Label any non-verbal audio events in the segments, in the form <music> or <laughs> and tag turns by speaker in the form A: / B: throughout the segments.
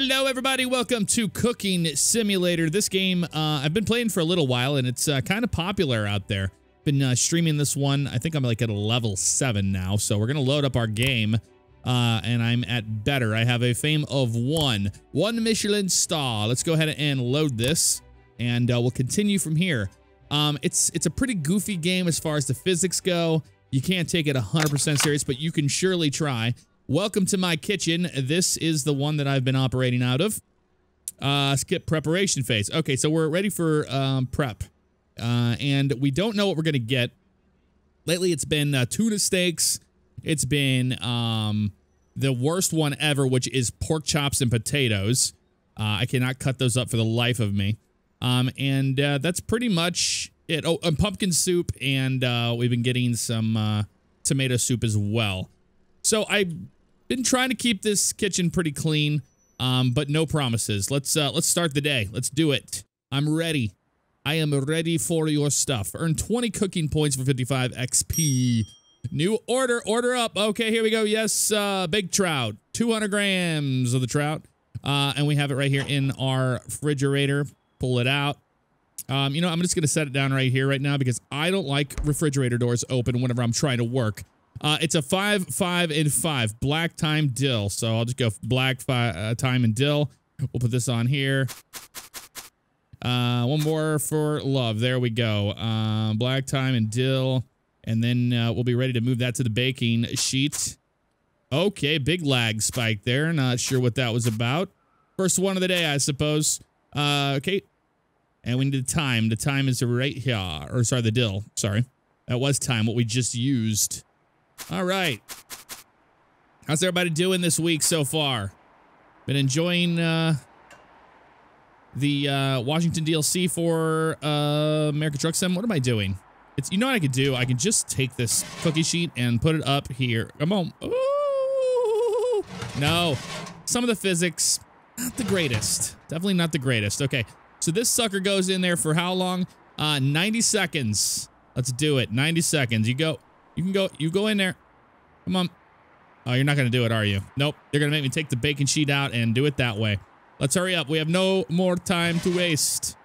A: Hello, everybody. Welcome to Cooking Simulator. This game uh, I've been playing for a little while, and it's uh, kind of popular out there. Been uh, streaming this one. I think I'm like at a level 7 now, so we're going to load up our game, uh, and I'm at better. I have a fame of 1. One Michelin star. Let's go ahead and load this, and uh, we'll continue from here. Um, it's, it's a pretty goofy game as far as the physics go. You can't take it 100% serious, but you can surely try. Welcome to my kitchen. This is the one that I've been operating out of. Uh, skip preparation phase. Okay, so we're ready for um, prep. Uh, and we don't know what we're going to get. Lately, it's been uh, tuna steaks. It's been um, the worst one ever, which is pork chops and potatoes. Uh, I cannot cut those up for the life of me. Um, and uh, that's pretty much it. Oh, and pumpkin soup, and uh, we've been getting some uh, tomato soup as well. So I been trying to keep this kitchen pretty clean, um, but no promises. Let's uh, let's start the day. Let's do it. I'm ready. I am ready for your stuff. Earn 20 cooking points for 55 XP. New order, order up. Okay, here we go. Yes, uh, big trout. 200 grams of the trout. Uh, and we have it right here in our refrigerator. Pull it out. Um, you know, I'm just going to set it down right here right now because I don't like refrigerator doors open whenever I'm trying to work. Uh, it's a five, five, and five black thyme dill. So I'll just go black five, uh, thyme and dill. We'll put this on here. Uh, one more for love. There we go. Uh, black thyme and dill. And then uh, we'll be ready to move that to the baking sheet. Okay, big lag spike there. Not sure what that was about. First one of the day, I suppose. Uh, okay. And we need the thyme. The thyme is right here. Or sorry, the dill. Sorry. That was thyme, what we just used. All right. How's everybody doing this week so far? Been enjoying uh, the uh, Washington DLC for uh, American Truck Sim? What am I doing? It's You know what I could do? I can just take this cookie sheet and put it up here. Come on. Ooh. No. Some of the physics, not the greatest. Definitely not the greatest. Okay. So this sucker goes in there for how long? Uh, 90 seconds. Let's do it. 90 seconds. You go. You can go. You go in there. Come on. Oh, you're not going to do it, are you? Nope. You're going to make me take the bacon sheet out and do it that way. Let's hurry up. We have no more time to waste.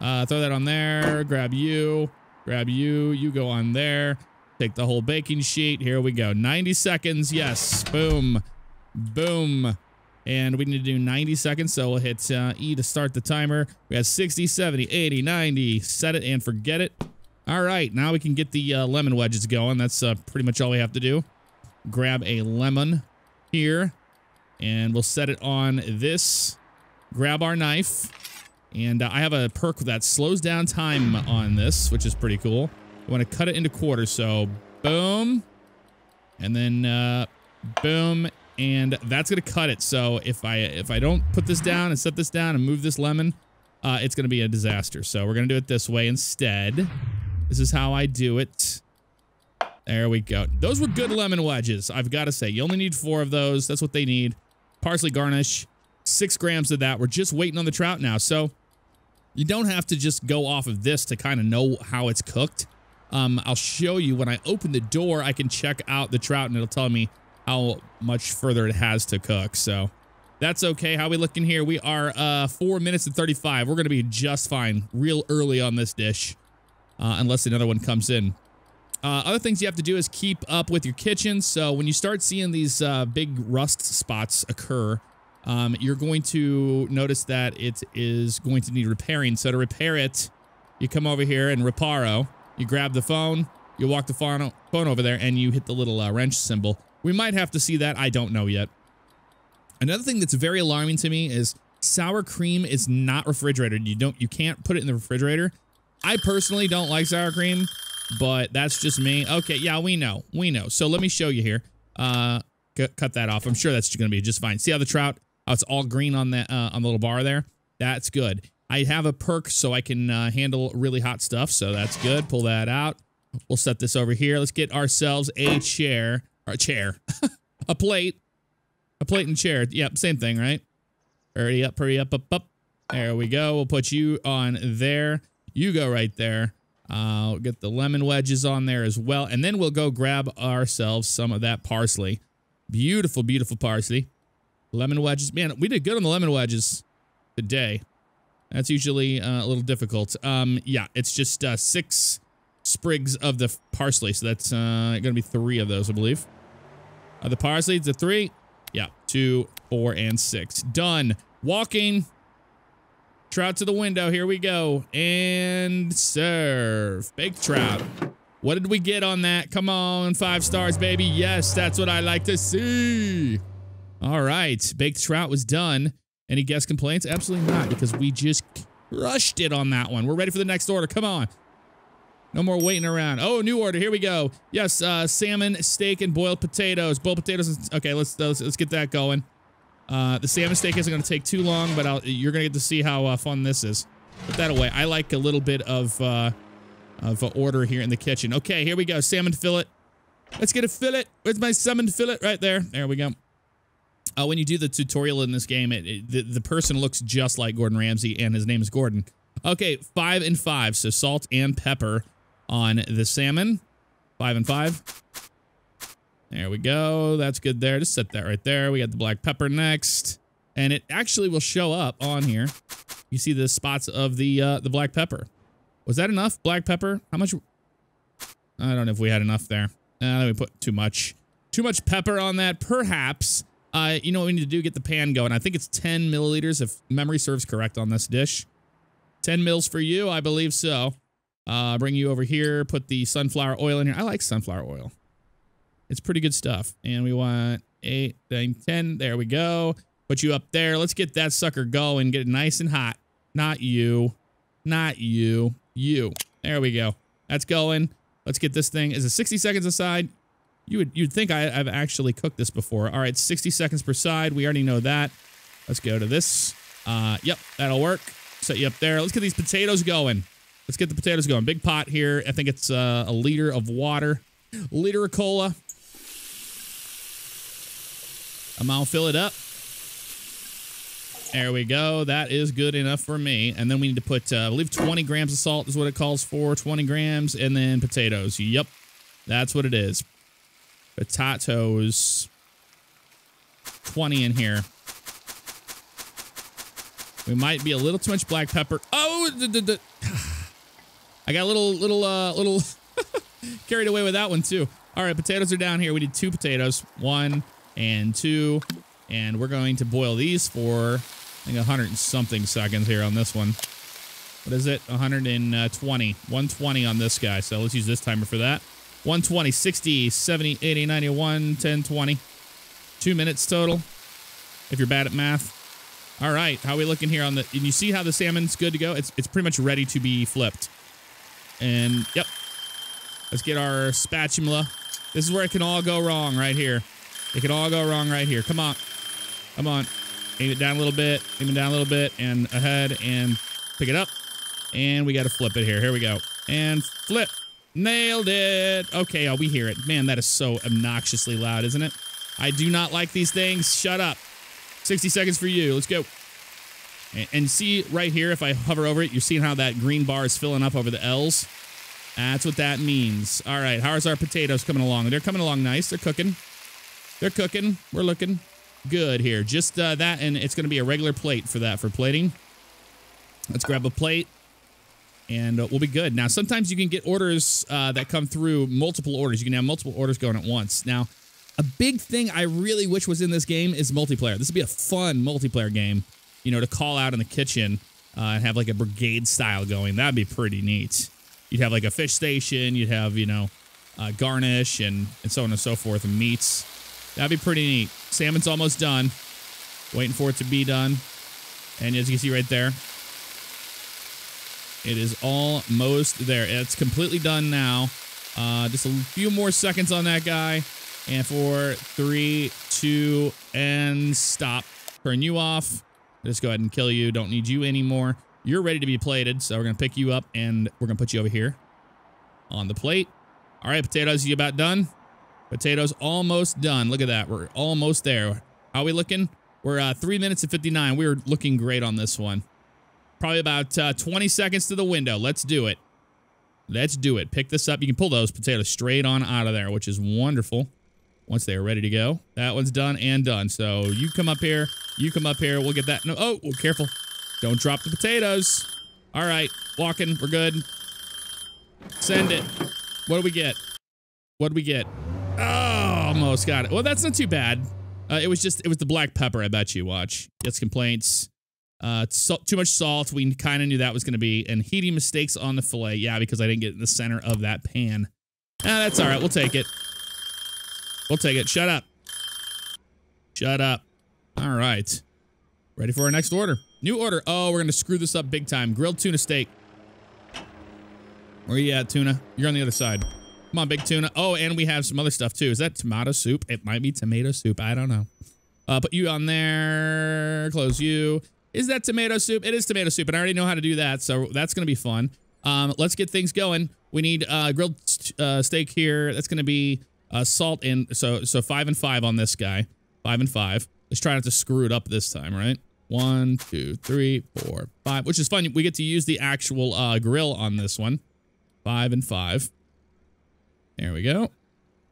A: Uh, throw that on there. Grab you. Grab you. You go on there. Take the whole baking sheet. Here we go. 90 seconds. Yes. Boom. Boom. And we need to do 90 seconds. So we'll hit uh, E to start the timer. We got 60, 70, 80, 90. Set it and forget it. All right, now we can get the uh, lemon wedges going. That's uh, pretty much all we have to do. Grab a lemon here, and we'll set it on this. Grab our knife, and uh, I have a perk that slows down time on this, which is pretty cool. I want to cut it into quarters, so boom, and then uh, boom, and that's gonna cut it. So if I if I don't put this down and set this down and move this lemon, uh, it's gonna be a disaster. So we're gonna do it this way instead. This is how I do it. There we go. Those were good lemon wedges, I've got to say. You only need four of those. That's what they need. Parsley garnish. Six grams of that. We're just waiting on the trout now. So you don't have to just go off of this to kind of know how it's cooked. Um, I'll show you when I open the door, I can check out the trout and it'll tell me how much further it has to cook. So that's okay. How we looking here? We are uh, four minutes and 35. We're going to be just fine real early on this dish uh, unless another one comes in. Uh, other things you have to do is keep up with your kitchen. So when you start seeing these uh, big rust spots occur, um, you're going to notice that it is going to need repairing. So to repair it, you come over here and Reparo. You grab the phone, you walk the phone, over there, and you hit the little uh, wrench symbol. We might have to see that. I don't know yet. Another thing that's very alarming to me is sour cream is not refrigerated. You don't, you can't put it in the refrigerator. I personally don't like sour cream, but that's just me. Okay, yeah, we know. We know. So let me show you here. Uh, cut that off. I'm sure that's going to be just fine. See how the trout, oh, it's all green on the, uh, on the little bar there? That's good. I have a perk so I can uh, handle really hot stuff, so that's good. Pull that out. We'll set this over here. Let's get ourselves a chair. Or a chair. <laughs> a plate. A plate and chair. Yep, same thing, right? Hurry up, hurry up, up, up. There we go. We'll put you on there. You go right there. Uh, we'll get the lemon wedges on there as well. And then we'll go grab ourselves some of that parsley. Beautiful, beautiful parsley. Lemon wedges. Man, we did good on the lemon wedges today. That's usually uh, a little difficult. Um, yeah, it's just uh, six sprigs of the parsley. So that's uh, going to be three of those, I believe. Are the parsley, the three? Yeah, two, four, and six. Done. Walking. Trout to the window. Here we go. And serve. Baked trout. What did we get on that? Come on, five stars, baby. Yes, that's what I like to see. All right, baked trout was done. Any guest complaints? Absolutely not, because we just crushed it on that one. We're ready for the next order. Come on. No more waiting around. Oh, new order. Here we go. Yes, uh, salmon, steak, and boiled potatoes. Boiled potatoes. Okay, let's let's, let's get that going. Uh, the salmon steak isn't going to take too long, but I'll, you're going to get to see how uh, fun this is. Put that away. I like a little bit of uh, of order here in the kitchen. Okay, here we go. Salmon fillet. Let's get a fillet. Where's my salmon fillet? Right there. There we go. Uh, when you do the tutorial in this game, it, it, the, the person looks just like Gordon Ramsay, and his name is Gordon. Okay, five and five. So salt and pepper on the salmon. Five and five. There we go. That's good there. Just set that right there. We got the black pepper next. And it actually will show up on here. You see the spots of the uh, the black pepper. Was that enough black pepper? How much? I don't know if we had enough there. Uh, me put too much. Too much pepper on that, perhaps. Uh, you know what we need to do? Get the pan going. I think it's 10 milliliters if memory serves correct on this dish. 10 mils for you. I believe so. Uh, bring you over here. Put the sunflower oil in here. I like sunflower oil. It's pretty good stuff. And we want 8, 9, 10. There we go. Put you up there. Let's get that sucker going. Get it nice and hot. Not you. Not you. You. There we go. That's going. Let's get this thing. Is it 60 seconds aside? You would you'd think I, have actually cooked this before. All right, 60 seconds per side. We already know that. Let's go to this. Uh, yep, that'll work. Set you up there. Let's get these potatoes going. Let's get the potatoes going. Big pot here. I think it's uh, a liter of water. Liter of cola. I'm gonna fill it up. There we go. That is good enough for me. And then we need to put, uh, I believe 20 grams of salt is what it calls for. 20 grams. And then potatoes. Yep. That's what it is. Potatoes. 20 in here. We might be a little too much black pepper. Oh, <sighs> I got a little, little, uh, little <laughs> carried away with that one too. All right, potatoes are down here. We need two potatoes. One and two. And we're going to boil these for, I think, 100 and something seconds here on this one. What is it? 120. Uh, 120 on this guy. So let's use this timer for that. 120, 60, 70, 80, 91, 10, 20. Two minutes total, if you're bad at math. All right, how are we looking here on the... And you see how the salmon's good to go? It's, it's pretty much ready to be flipped. And, yep. Let's get our spatula. This is where it can all go wrong right here. It could all go wrong right here. Come on. Come on. Aim it down a little bit. Aim it down a little bit. And ahead. And pick it up. And we got to flip it here. Here we go. And flip. Nailed it. Okay, oh, we hear it. Man, that is so obnoxiously loud, isn't it? I do not like these things. Shut up. 60 seconds for you. Let's go. And see right here, if I hover over it, you're seeing how that green bar is filling up over the L's. That's what that means. All right, how's our potatoes coming along? They're coming along nice. They're cooking. They're cooking. We're looking good here. Just uh, that, and it's going to be a regular plate for that, for plating. Let's grab a plate, and uh, we'll be good. Now, sometimes you can get orders uh, that come through multiple orders. You can have multiple orders going at once. Now, a big thing I really wish was in this game is multiplayer. This would be a fun multiplayer game, you know, to call out in the kitchen uh, and have like a brigade style going. That'd be pretty neat. You'd have like a fish station. You'd have, you know, uh, garnish and, and so on and so forth and meats. That'd be pretty neat. Salmon's almost done. Waiting for it to be done. And as you can see right there, it is almost there. It's completely done now. Uh, just a few more seconds on that guy. And four, three, two, and stop. Turn you off. Just go ahead and kill you. Don't need you anymore. You're ready to be plated, so we're going to pick you up, and we're going to put you over here on the plate. All right, potatoes, you about done? Potatoes almost done. Look at that. We're almost there. How are we looking? We're uh, 3 minutes and 59. We are looking great on this one. Probably about uh, 20 seconds to the window. Let's do it. Let's do it. Pick this up. You can pull those potatoes straight on out of there, which is wonderful. once they are ready to go. That one's done and done. So you come up here. You come up here. We'll get that. No, oh, oh, careful. Don't drop the potatoes. All right, walking. We're good. Send it. What do we get? What do we get? Oh, almost got it. Well, that's not too bad. Uh, it was just, it was the black pepper, I bet you. Watch. Gets complaints. Uh, so, too much salt. We kind of knew that was going to be. And heating mistakes on the filet. Yeah, because I didn't get in the center of that pan. Ah, that's all right. We'll take it. We'll take it. Shut up. Shut up. All right. Ready for our next order. New order. Oh, we're going to screw this up big time. Grilled tuna steak. Where you at, tuna? You're on the other side. Come on, big tuna. Oh, and we have some other stuff too. Is that tomato soup? It might be tomato soup. I don't know. Uh, put you on there. Close you. Is that tomato soup? It is tomato soup, and I already know how to do that, so that's going to be fun. Um, let's get things going. We need uh, grilled uh, steak here. That's going to be uh, salt and so so five and five on this guy. Five and five. Let's try not to screw it up this time, right? One, two, three, four, five. Which is fun. We get to use the actual uh, grill on this one. Five and five. There we go.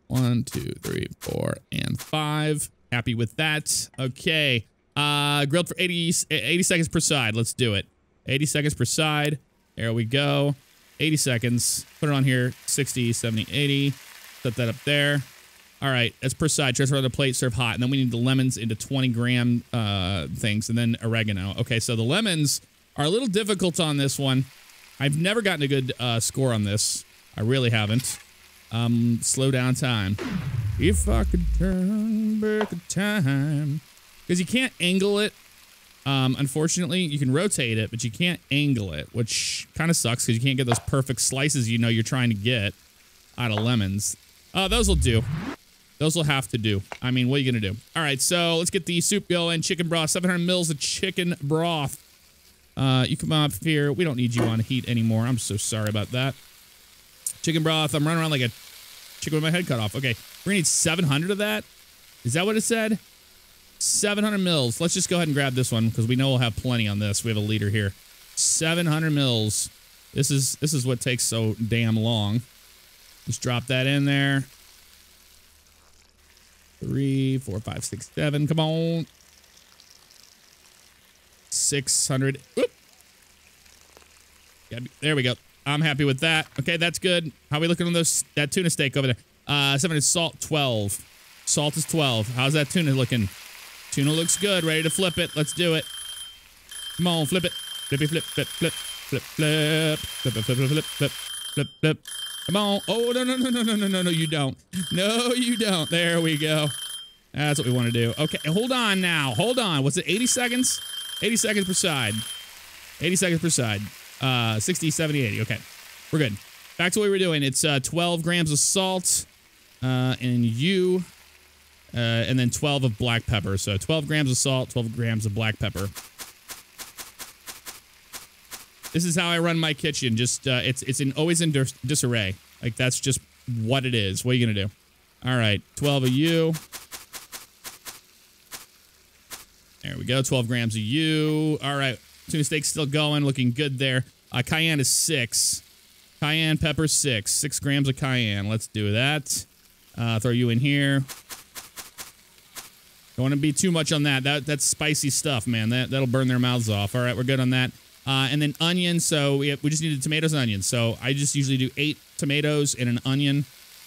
A: One, two, three, four, and five. Happy with that. Okay. Uh, grilled for 80, 80 seconds per side. Let's do it. 80 seconds per side. There we go. 80 seconds. Put it on here. 60, 70, 80. Set that up there. All right, that's per side. Transfer on the plate, serve hot. And then we need the lemons into 20 gram uh, things and then oregano. Okay, so the lemons are a little difficult on this one. I've never gotten a good uh, score on this. I really haven't. Um, slow down time. If I could turn back the time. Because you can't angle it. Um, unfortunately, you can rotate it, but you can't angle it, which kind of sucks because you can't get those perfect slices you know you're trying to get out of lemons. Uh, those will do. Those will have to do. I mean, what are you going to do? All right, so let's get the soup going. Chicken broth, 700 mils of chicken broth. Uh, you come up here. We don't need you on heat anymore. I'm so sorry about that. Chicken broth. I'm running around like a chicken with my head cut off. Okay, we're to need 700 of that. Is that what it said? 700 mils. Let's just go ahead and grab this one because we know we'll have plenty on this. We have a liter here. 700 mils. This is this is what takes so damn long. Just drop that in there. Three, four, five, six, seven. Come on. 600. Whoop. There we go. I'm happy with that. Okay, that's good. How we looking on those that tuna steak over there? Uh, 700 salt 12. Salt is 12. How's that tuna looking? Tuna looks good. Ready to flip it. Let's do it. Come on, flip it. Flippy flip, flip, flip, flip, flip, flip, flip, flip, flip, flip, flip, flip. Come on. Oh, no, no, no, no, no, no, no, no, you don't. No, you don't. There we go. That's what we want to do. Okay, hold on now. Hold on. What's it, 80 seconds? 80 seconds per side. 80 seconds per side. Uh, 60, 70, 80. Okay, we're good. Back to what we were doing. It's uh, 12 grams of salt uh, and you, uh, and then 12 of black pepper. So 12 grams of salt, 12 grams of black pepper. This is how I run my kitchen. Just uh, it's it's in always in dis disarray. Like that's just what it is. What are you gonna do? All right, 12 of you. There we go. 12 grams of you. All right, tuna steak still going, looking good there. Uh, cayenne is six. Cayenne pepper six. Six grams of cayenne. Let's do that. Uh, throw you in here. Don't want to be too much on that. That that's spicy stuff, man. That that'll burn their mouths off. All right, we're good on that. Uh, and then onion. So we, have, we just needed tomatoes and onions. So I just usually do eight tomatoes and an onion,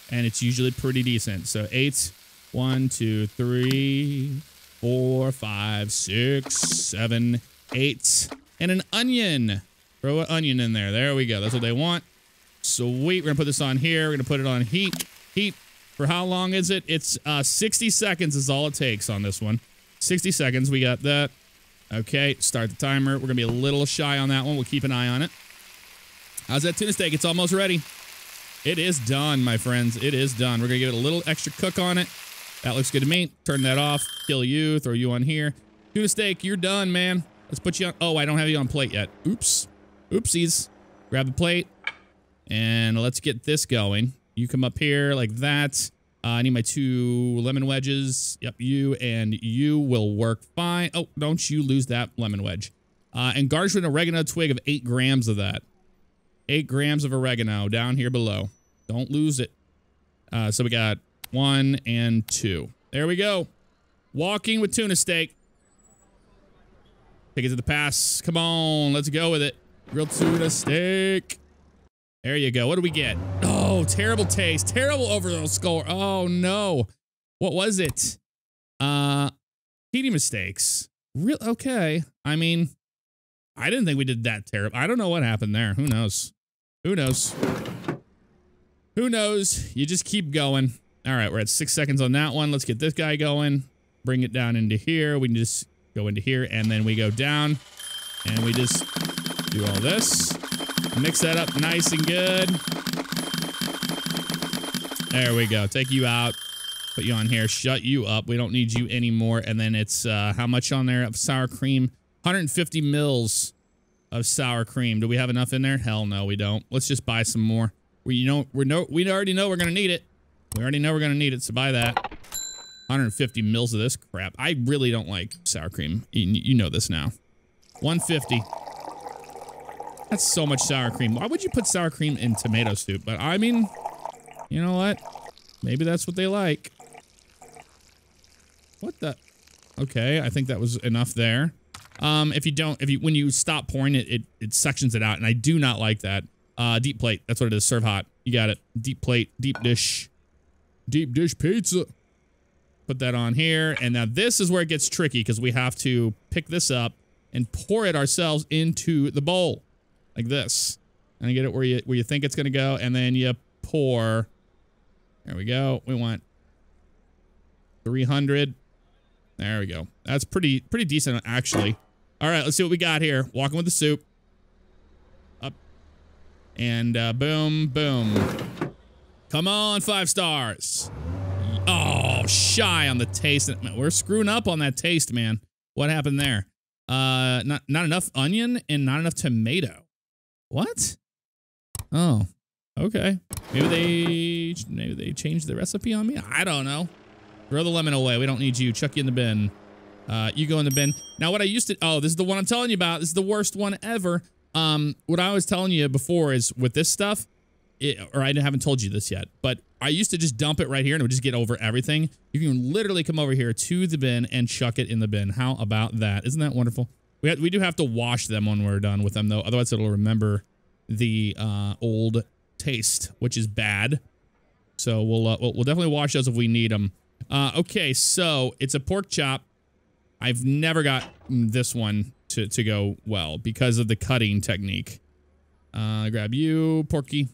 A: and it's usually pretty decent. So eight, one, two, three, four, five, six, seven, eight, and an onion. Throw an onion in there. There we go. That's what they want. Sweet. We're gonna put this on here. We're gonna put it on heat. Heat. For how long is it? It's uh, 60 seconds is all it takes on this one. 60 seconds. We got that. Okay, start the timer. We're going to be a little shy on that one. We'll keep an eye on it. How's that tuna steak? It's almost ready. It is done, my friends. It is done. We're going to give it a little extra cook on it. That looks good to me. Turn that off. Kill you. Throw you on here. Tuna steak, you're done, man. Let's put you on. Oh, I don't have you on plate yet. Oops. Oopsies. Grab the plate. And let's get this going. You come up here like that. Uh, I need my two lemon wedges. Yep, you and you will work fine. Oh, don't you lose that lemon wedge. Uh, and garnish with an oregano twig of eight grams of that. Eight grams of oregano down here below. Don't lose it. Uh, so we got One and two. There we go. Walking with tuna steak. Take it to the pass. Come on, let's go with it. Grilled tuna steak. There you go. What do we get? Oh, terrible taste. Terrible overall score. Oh no. What was it? Uh heating mistakes. Real okay. I mean, I didn't think we did that terrible. I don't know what happened there. Who knows? Who knows? Who knows? You just keep going. All right, we're at six seconds on that one. Let's get this guy going. Bring it down into here. We can just go into here and then we go down and we just do all this. Mix that up nice and good. There we go. Take you out. Put you on here. Shut you up. We don't need you anymore. And then it's uh, how much on there of sour cream? 150 mils of sour cream. Do we have enough in there? Hell no, we don't. Let's just buy some more. We you know we know we already know we're gonna need it. We already know we're gonna need it, so buy that. 150 mils of this crap. I really don't like sour cream. You, know this now. 150. That's so much sour cream. Why would you put sour cream in tomato soup? But I mean, you know what? Maybe that's what they like. What the? Okay, I think that was enough there. Um, if you don't, if you, when you stop pouring it, it, it sections it out. And I do not like that. Uh, deep plate. That's what it is. Serve hot. You got it. Deep plate, deep dish, deep dish pizza. Put that on here. And now this is where it gets tricky because we have to pick this up and pour it ourselves into the bowl like this. And get it where you, where you think it's going to go. And then you pour. There we go. We want 300. There we go. That's pretty, pretty decent actually. All right, let's see what we got here. Walking with the soup. Up. And uh, boom, boom. Come on, five stars. Oh, shy on the taste. We're screwing up on that taste, man. What happened there? Uh, not not enough onion and not enough tomato. What? Oh, okay. Maybe they maybe they changed the recipe on me. I don't know. Throw the lemon away. We don't need you. Chuck you in the bin. Uh, you go in the bin. Now, what I used to, oh, this is the one I'm telling you about. This is the worst one ever. Um, what I was telling you before is with this stuff, it, or I haven't told you this yet, but I used to just dump it right here and it would just get over everything. You can literally come over here to the bin and chuck it in the bin. How about that? Isn't that wonderful? We, have, we do have to wash them when we're done with them though. Otherwise it'll remember the uh, old taste, which is bad. So we'll, uh, we'll, we'll definitely wash those if we need them. Uh, okay, so it's a pork chop. I've never got this one to, to go well because of the cutting technique. Uh, grab you, Porky.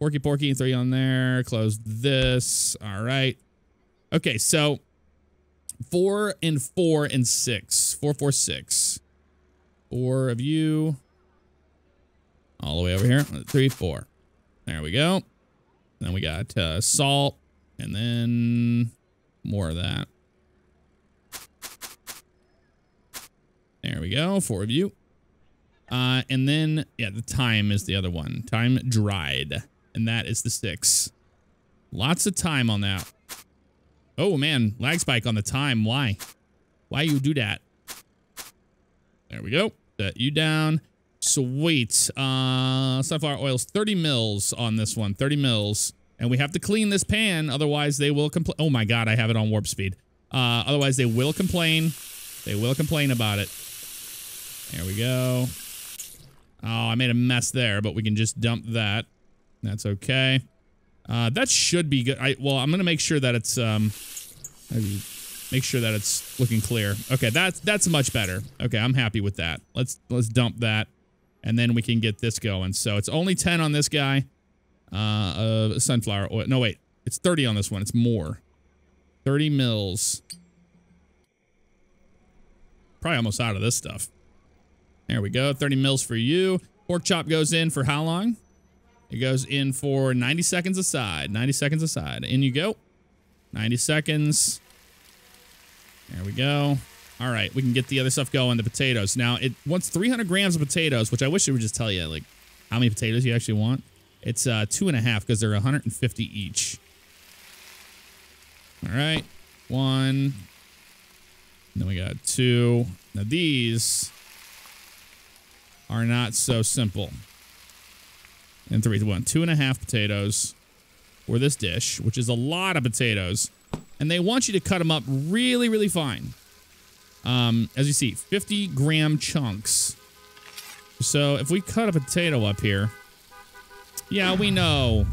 A: Porky, Porky, you on there. Close this. All right. Okay, so four and four and six. Four, four, six. Four of you. All the way over here. Three, four. There we go. Then we got uh, salt and then more of that. There we go. Four of you. Uh, and then, yeah, the thyme is the other one. Thyme dried. And that is the six. Lots of thyme on that. Oh, man. Lag spike on the thyme. Why? Why you do that? There we go. Set you down. Sweet. Uh, sunflower oils. 30 mils on this one. 30 mils. And we have to clean this pan. Otherwise, they will complain. Oh, my God. I have it on warp speed. Uh, otherwise, they will complain. They will complain about it. There we go. Oh, I made a mess there, but we can just dump that. That's okay. Uh, that should be good. I, well, I'm gonna make sure that it's um, make sure that it's looking clear. Okay, that's that's much better. Okay, I'm happy with that. Let's let's dump that, and then we can get this going. So it's only 10 on this guy. Uh, uh sunflower oil. No, wait, it's 30 on this one. It's more. 30 mils. Probably almost out of this stuff. There we go. 30 mils for you. Pork chop goes in for how long? It goes in for 90 seconds aside. 90 seconds aside. In you go. 90 seconds. There we go. All right, we can get the other stuff going. The potatoes. Now, it wants 300 grams of potatoes, which I wish it would just tell you, like, how many potatoes you actually want. It's uh, two and a half because they're 150 each. All right. One. Then we got two. Now, these are not so simple. And three, one, two and a half potatoes, for this dish, which is a lot of potatoes. And they want you to cut them up really, really fine. Um, as you see, 50 gram chunks. So if we cut a potato up here, yeah, we know.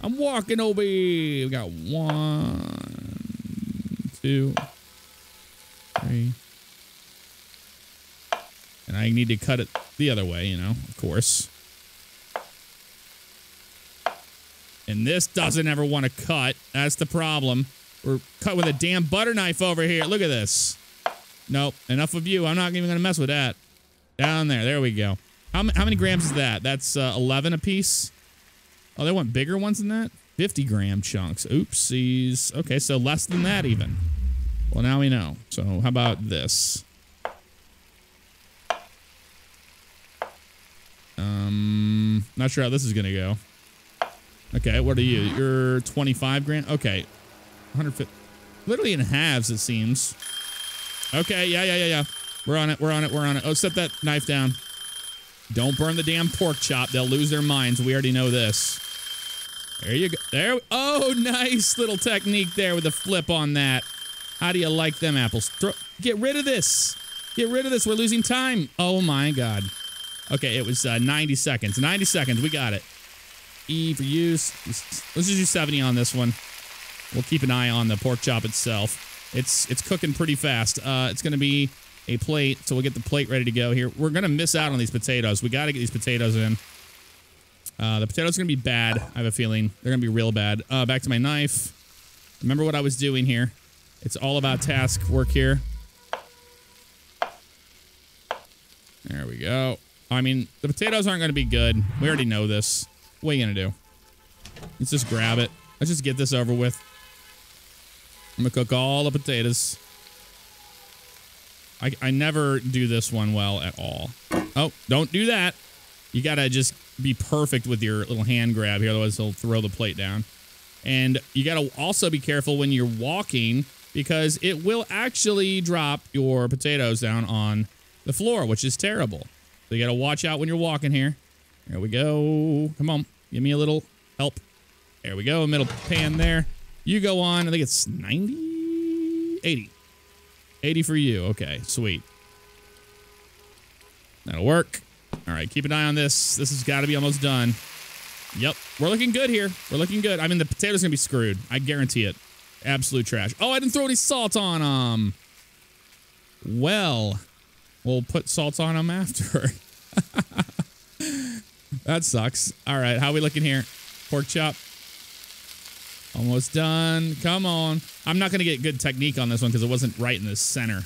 A: I'm walking over. We got one, two, three. And I need to cut it the other way, you know, of course. And this doesn't ever want to cut. That's the problem. We're cut with a damn butter knife over here. Look at this. Nope. Enough of you. I'm not even going to mess with that. Down there. There we go. How, how many grams is that? That's uh, 11 a piece. Oh, they want bigger ones than that? 50 gram chunks. Oopsies. Okay, so less than that even. Well, now we know. So how about this? Um, not sure how this is going to go. Okay, what are you? You're 25 grand? Okay. 150. Literally in halves, it seems. Okay, yeah, yeah, yeah, yeah. We're on it, we're on it, we're on it. Oh, set that knife down. Don't burn the damn pork chop. They'll lose their minds. We already know this. There you go. There. Oh, <laughs> nice little technique there with the flip on that. How do you like them apples? Throw, get rid of this. Get rid of this. We're losing time. Oh, my God. Okay, it was uh, 90 seconds. 90 seconds. We got it. E for use. Let's just do 70 on this one. We'll keep an eye on the pork chop itself. It's it's cooking pretty fast. Uh, it's going to be a plate, so we'll get the plate ready to go here. We're going to miss out on these potatoes. We got to get these potatoes in. Uh, the potatoes are going to be bad. I have a feeling. They're going to be real bad. Uh, back to my knife. Remember what I was doing here. It's all about task work here. There we go. I mean, the potatoes aren't going to be good. We already know this. What are you to do? Let's just grab it. Let's just get this over with. I'm to cook all the potatoes. I, I never do this one well at all. Oh, don't do that. You got to just be perfect with your little hand grab here. Otherwise, they'll throw the plate down. And you got to also be careful when you're walking because it will actually drop your potatoes down on the floor, which is terrible. So you got to watch out when you're walking here. There we go. Come on. Give me a little help. There we go. Middle pan there. You go on. I think it's 90? 80. 80 for you. Okay, sweet. That'll work. All right, keep an eye on this. This has got to be almost done. Yep, we're looking good here. We're looking good. I mean, the potatoes going to be screwed. I guarantee it. Absolute trash. Oh, I didn't throw any salt on them. Well, we'll put salt on them after. <laughs> that sucks. All right, how we looking here? Pork chop. Almost done. Come on. I'm not going to get good technique on this one because it wasn't right in the center.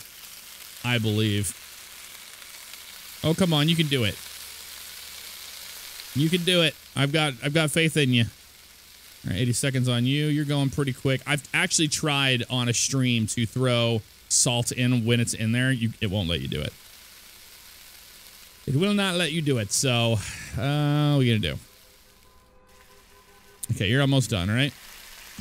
A: I believe. Oh, come on. You can do it. You can do it. I've got I've got faith in you. All right, 80 seconds on you. You're going pretty quick. I've actually tried on a stream to throw salt in when it's in there. You, it won't let you do it. It will not let you do it. So, uh, what are we to do? Okay, you're almost done, right?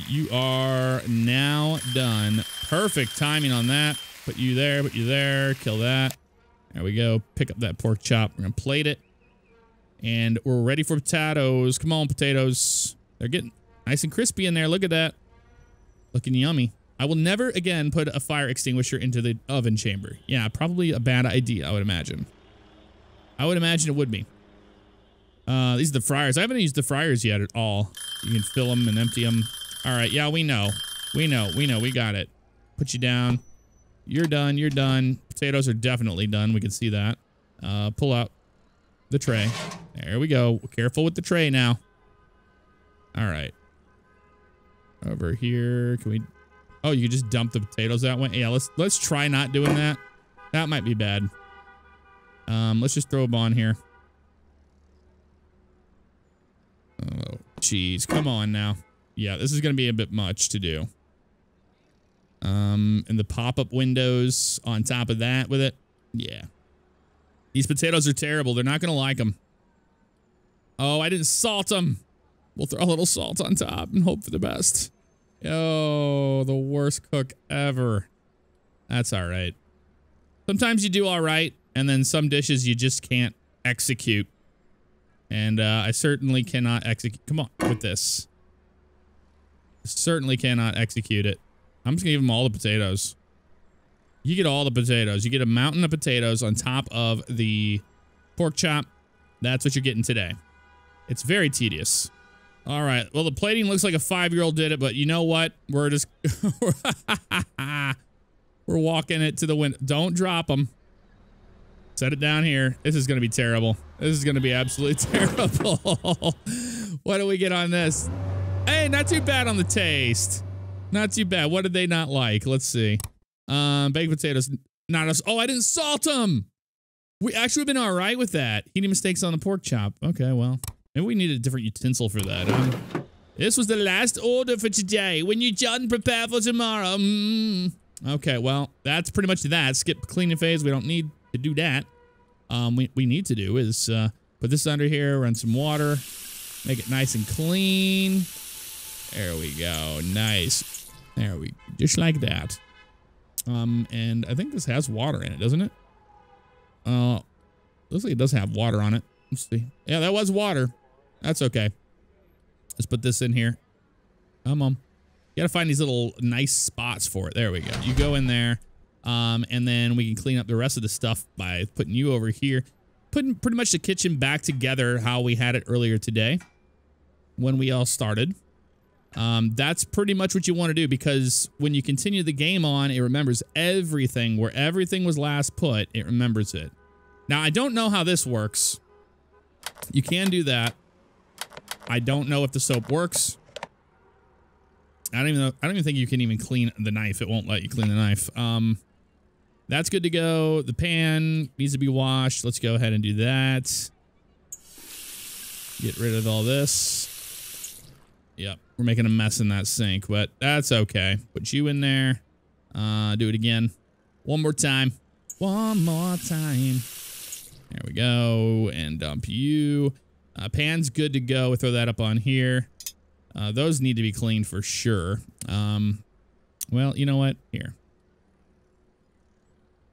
A: You are now done. Perfect timing on that. Put you there, put you there, kill that. There we go. Pick up that pork chop. We're to plate it. And we're ready for potatoes. Come on, potatoes. They're getting nice and crispy in there. Look at that. Looking yummy. I will never again put a fire extinguisher into the oven chamber. Yeah, probably a bad idea, I would imagine. I would imagine it would be. Uh, these are the fryers. I haven't used the fryers yet at all. You can fill them and empty them. All right. Yeah, we know. We know. We know. We got it. Put you down. You're done. You're done. Potatoes are definitely done. We can see that. Uh, pull out the tray. There we go. Careful with the tray now. All right. Over here. Can we... Oh, you can just dump the potatoes that way? Yeah, let's let's try not doing that. That might be bad. Um, let's just throw them on here. Oh, jeez. Come on now. Yeah, this is going to be a bit much to do. Um, and the pop-up windows on top of that with it. Yeah. These potatoes are terrible. They're not going to like them. Oh, I didn't salt them. We'll throw a little salt on top and hope for the best. Oh, the worst cook ever. That's all right. Sometimes you do all right, and then some dishes you just can't execute. And uh, I certainly cannot execute. Come on with this. Certainly cannot execute it. I'm just gonna give him all the potatoes. You get all the potatoes. You get a mountain of potatoes on top of the pork chop. That's what you're getting today. It's very tedious. All right. Well, the plating looks like a five-year-old did it, but you know what? We're just <laughs> we're walking it to the window. Don't drop them. Set it down here. This is going to be terrible. This is going to be absolutely <laughs> terrible. what do we get on this? Hey, not too bad on the taste. Not too bad. What did they not like? Let's see. Um, baked potatoes. Not us. Oh, I didn't salt them. We actually have been all right with that. Heating mistakes on the pork chop. Okay, well, maybe we need a different utensil for that. This was the last order for today. When you're done, prepare for tomorrow. Mm. Okay, well, that's pretty much that. Skip cleaning phase. We don't need to do that. Um, we, we need to do is uh, put this under here, run some water, make it nice and clean. There we go. Nice. There we just like that. Um, and I think this has water in it, doesn't it? Uh, looks like it does have water on it. Let's see. Yeah, that was water. That's okay. Let's put this in here. Come on. You gotta find these little nice spots for it. There we go. You go in there. Um, and then we can clean up the rest of the stuff by putting you over here. Putting pretty much the kitchen back together how we had it earlier today when we all started. Um, that's pretty much what you want to do because when you continue the game on, it remembers everything. Where everything was last put, it remembers it. Now, I don't know how this works. You can do that. I don't know if the soap works. I don't even know. I don't even think you can even clean the knife. It won't let you clean the knife. Um, that's good to go. The pan needs to be washed. Let's go ahead and do that. Get rid of all this. Yep, we're making a mess in that sink, but that's okay. Put you in there. Uh, do it again. One more time. One more time. There we go. And dump you. Uh, pan's good to go. We'll throw that up on here. Uh, those need to be cleaned for sure. Um, well, you know what? Here.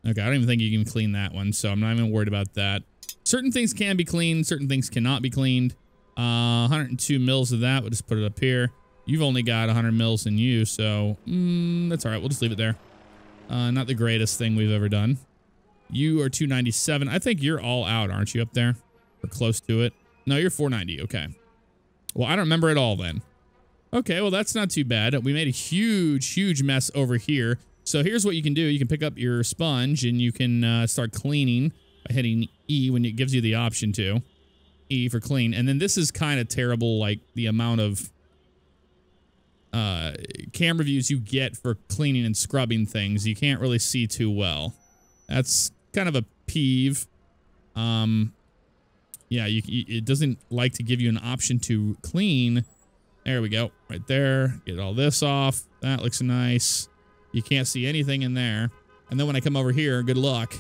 A: Okay, I don't even think you can clean that one, so I'm not even worried about that. Certain things can be cleaned, certain things cannot be cleaned. Uh, 102 mils of that. We'll just put it up here. You've only got 100 mils in you, so mm, that's all right. We'll just leave it there. Uh, not the greatest thing we've ever done. You are 297. I think you're all out, aren't you, up there? Or close to it? No, you're 490. Okay. Well, I don't remember it all then. Okay, well, that's not too bad. We made a huge, huge mess over here. So here's what you can do. You can pick up your sponge and you can uh, start cleaning by hitting E when it gives you the option to. E for clean. And then this is kind of terrible, like the amount of uh, camera views you get for cleaning and scrubbing things. You can't really see too well. That's kind of a peeve. Um, yeah, you, it doesn't like to give you an option to clean. There we go. Right there. Get all this off. That looks nice. You can't see anything in there. And then when I come over here, good luck.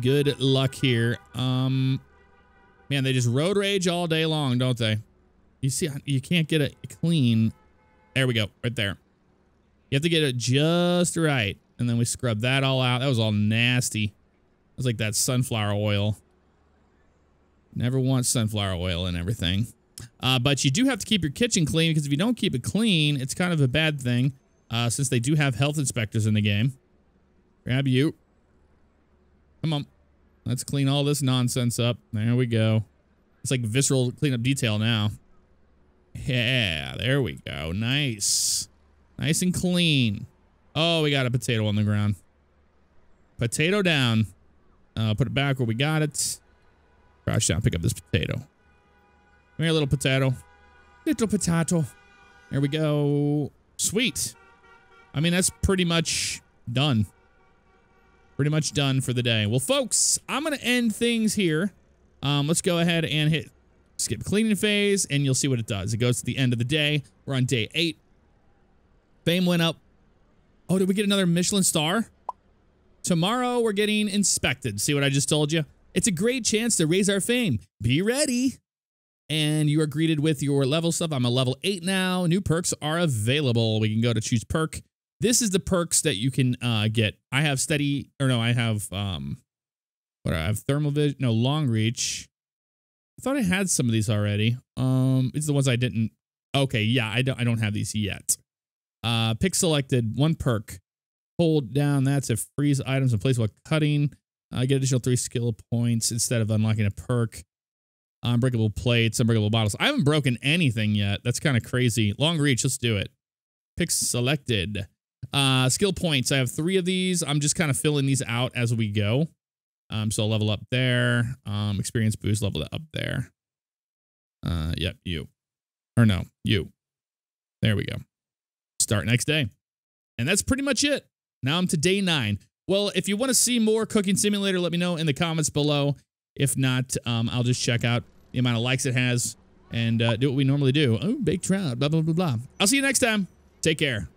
A: Good luck here. Um, man, they just road rage all day long, don't they? You see, you can't get it clean. There we go, right there. You have to get it just right. And then we scrub that all out. That was all nasty. It was like that sunflower oil. Never want sunflower oil and everything. Uh, but you do have to keep your kitchen clean because if you don't keep it clean, it's kind of a bad thing uh, since they do have health inspectors in the game. Grab you. Come on. Let's clean all this nonsense up. There we go. It's like visceral cleanup detail now. Yeah, there we go. Nice. Nice and clean. Oh, we got a potato on the ground. Potato down. Uh, put it back where we got it. Crouch down, pick up this potato. Come here, little potato. Little potato. There we go. Sweet. I mean, that's pretty much done. Pretty much done for the day. Well, folks, I'm going to end things here. Um, let's go ahead and hit skip cleaning phase, and you'll see what it does. It goes to the end of the day. We're on day eight. Fame went up. Oh, did we get another Michelin star? Tomorrow, we're getting inspected. See what I just told you? It's a great chance to raise our fame. Be ready. And you are greeted with your level stuff. I'm a level 8 now. New perks are available. We can go to choose perk. This is the perks that you can uh, get. I have steady, or no, I have, um, what I have thermal vision, no, long reach. I thought I had some of these already. Um, it's the ones I didn't Okay, yeah, I don't I don't have these yet. Uh pick selected, one perk. Hold down That's a freeze items in place while cutting. I uh, get additional three skill points instead of unlocking a perk. Unbreakable plates, unbreakable bottles. I haven't broken anything yet. That's kind of crazy. Long reach, let's do it. Pick selected. Uh, skill points. I have three of these. I'm just kind of filling these out as we go. Um, so I'll level up there. Um, experience boost, level up there. Uh, yep, you. Or no, you. There we go. Start next day. And that's pretty much it. Now I'm to day nine. Well, if you want to see more Cooking Simulator, let me know in the comments below. If not, um, I'll just check out the amount of likes it has and uh, do what we normally do. Oh, baked trout, blah, blah, blah, blah. I'll see you next time. Take care.